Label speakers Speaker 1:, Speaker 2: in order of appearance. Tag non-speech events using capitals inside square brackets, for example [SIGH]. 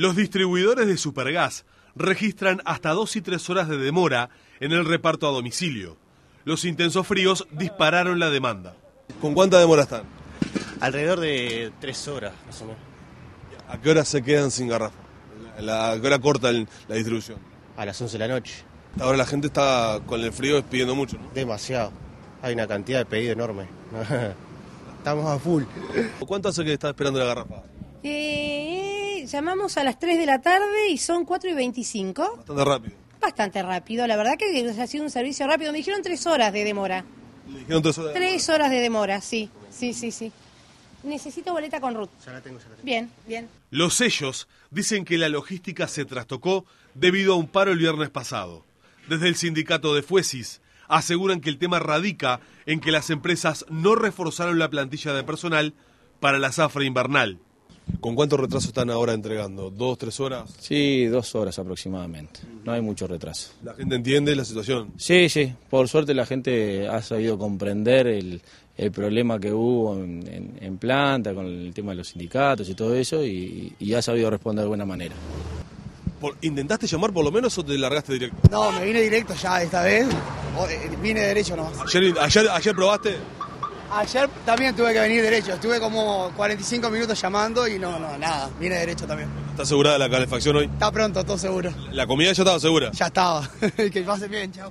Speaker 1: Los distribuidores de Supergas registran hasta dos y tres horas de demora en el reparto a domicilio. Los intensos fríos dispararon la demanda.
Speaker 2: ¿Con cuánta demora están?
Speaker 3: Alrededor de tres horas, más o menos.
Speaker 2: ¿A qué hora se quedan sin garrafa? ¿A qué hora corta la distribución?
Speaker 3: A las 11 de la noche.
Speaker 2: Ahora la gente está con el frío pidiendo mucho, ¿no?
Speaker 3: Demasiado. Hay una cantidad de pedido enorme. [LAUGHS] Estamos a full.
Speaker 2: ¿Cuánto hace que está esperando la garrafa?
Speaker 4: Eh, llamamos a las 3 de la tarde y son 4 y 25.
Speaker 2: Bastante rápido.
Speaker 4: Bastante rápido, la verdad que ha sido un servicio rápido. Me dijeron 3 horas de demora.
Speaker 2: ¿Le dijeron 3 horas?
Speaker 4: 3 horas de demora, sí. Sí, sí, sí. Necesito boleta con Ruth.
Speaker 3: Ya la tengo, ya la tengo.
Speaker 4: Bien, bien.
Speaker 1: Los sellos dicen que la logística se trastocó debido a un paro el viernes pasado. Desde el sindicato de Fuesis aseguran que el tema radica en que las empresas no reforzaron la plantilla de personal para la zafra invernal.
Speaker 2: ¿Con cuánto retraso están ahora entregando? ¿Dos, tres horas?
Speaker 5: Sí, dos horas aproximadamente. No hay mucho retraso.
Speaker 2: ¿La gente entiende la situación?
Speaker 5: Sí, sí. Por suerte la gente ha sabido comprender el, problema que hubo en, planta con el tema de los sindicatos y todo eso y, ha sabido responder de buena manera.
Speaker 2: ¿Intentaste llamar por lo menos o te largaste directo?
Speaker 6: No, me vine directo ya esta vez. Eh, vine derecho nomás.
Speaker 2: ¿Ayer, ayer, ayer probaste?
Speaker 6: Ayer también tuve que venir derecho, estuve como 45 minutos llamando y no, no, nada, vine derecho también.
Speaker 2: ¿Está asegurada la calefacción hoy?
Speaker 6: Está pronto, todo seguro.
Speaker 2: ¿La comida ya estaba segura?
Speaker 6: Ya estaba, [LAUGHS] que pase bien, chao.